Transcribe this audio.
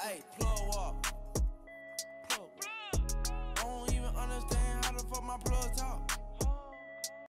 Hey, plug up. Plug. I don't even understand how the fuck my plug talk.